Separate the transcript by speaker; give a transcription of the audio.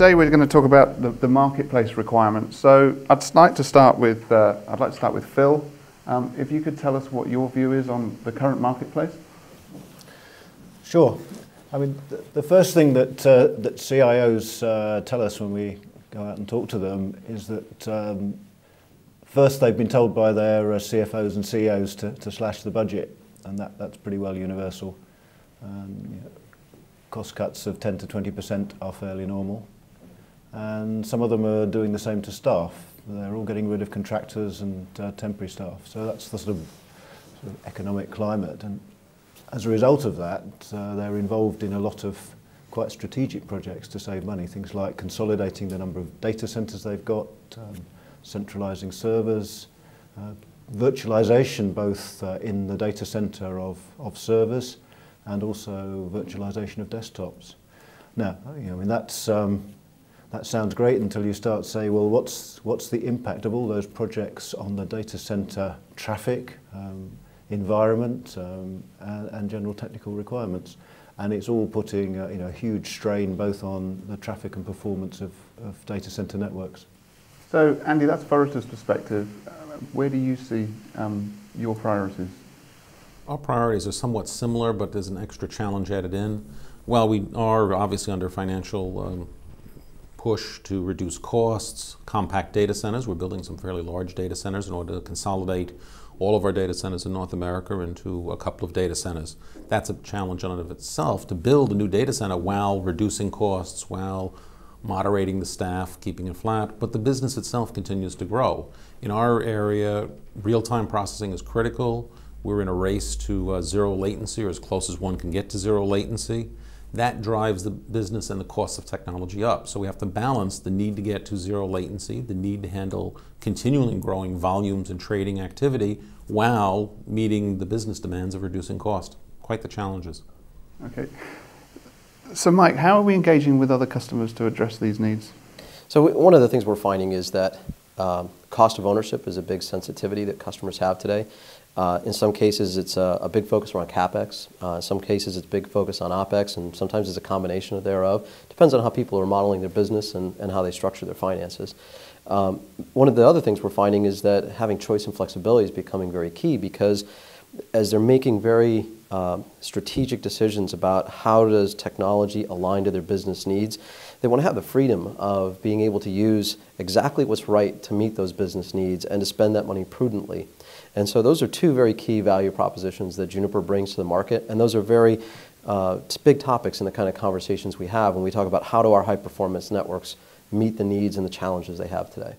Speaker 1: today we're going to talk about the, the marketplace requirements. So I'd like to start with uh, I'd like to start with Phil. Um, if you could tell us what your view is on the current marketplace.
Speaker 2: Sure. I mean, the, the first thing that uh, that CIOs uh, tell us when we go out and talk to them is that um, first they've been told by their uh, CFOs and CEOs to, to slash the budget, and that, that's pretty well universal. Um, you know, cost cuts of 10 to 20% are fairly normal. and some of them are doing the same to staff. They're all getting rid of contractors and uh, temporary staff. So that's the sort of, sort of economic climate. And as a result of that, uh, they're involved in a lot of quite strategic projects to save money, things like consolidating the number of data centers they've got, um, centralizing servers, uh, virtualization both uh, in the data center of, of servers and also virtualization of desktops. Now, you know, I mean, that's um, that sounds great until you start to say, well, what's, what's the impact of all those projects on the data center traffic, um, environment, um, and, and, general technical requirements? And it's all putting uh, you know, a huge strain both on the traffic and performance of, of data center networks.
Speaker 1: So, Andy, that's Forrester's perspective. Uh, where do you see um, your priorities?
Speaker 3: Our priorities are somewhat similar, but there's an extra challenge added in. While we are obviously under financial um, push to reduce costs, compact data centers, we're building some fairly large data centers in order to consolidate all of our data centers in North America into a couple of data centers. That's a challenge on and of itself to build a new data center while reducing costs, while moderating the staff, keeping it flat, but the business itself continues to grow. In our area, real-time processing is critical. We're in a race to uh, zero latency or as close as one can get to zero latency. That drives the business and the cost of technology up. So we have to balance the need to get to zero latency, the need to handle continually growing volumes and trading activity while meeting the business demands of reducing cost. Quite the challenges.
Speaker 1: Okay. So Mike, how are we engaging with other customers to address these needs?
Speaker 4: So one of the things we're finding is that um, cost of ownership is a big sensitivity that customers have today. Uh, in some cases, it's a, a big focus around capex. Uh, in some cases, it's big focus on opex, and sometimes it's a combination of thereof. Depends on how people are modeling their business and, and how they structure their finances. Um, one of the other things we're finding is that having choice and flexibility is becoming very key because as they're making very uh, strategic decisions about how does technology align to their business needs, they want to have the freedom of being able to use exactly what's right to meet those business needs and to spend that money prudently. And so those are two very key value propositions that Juniper brings to the market, and those are very uh, big topics in the kind of conversations we have when we talk about how do our high performance networks meet the needs and the challenges they have today.